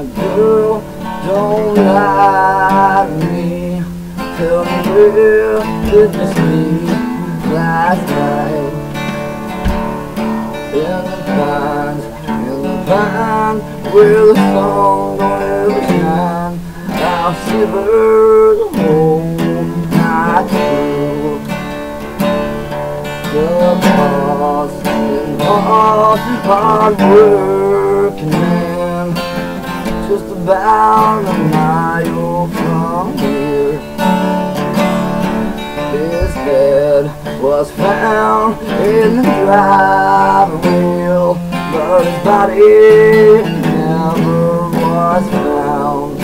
My girl, don't lie to me. Tell me where did you sleep last night? In the pines, in the pines, where the sun don't ever shine. I'll shiver the whole night through. The boss and boss, hard man, just about a mile from here. His head was found in the driving wheel, but his body never was found.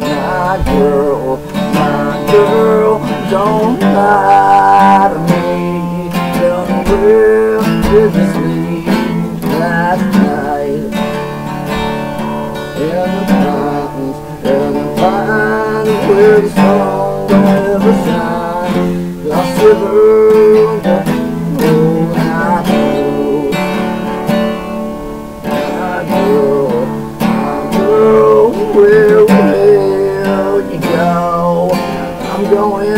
My girl, my girl, don't lie The pines, where the sun don't. I whole night through. My girl, my where will you go? I'm going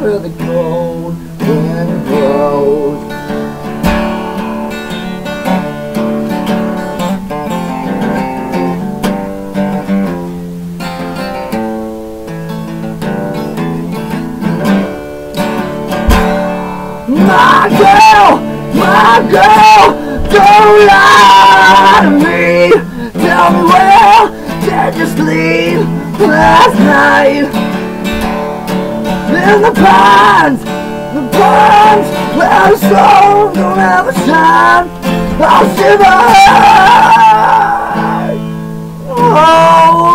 where the cold wind blows. My girl, my girl, don't lie to me. Tell me where did you sleep last night? In the pines, the pines, where the sun don't ever shine. I'll shiver. Oh,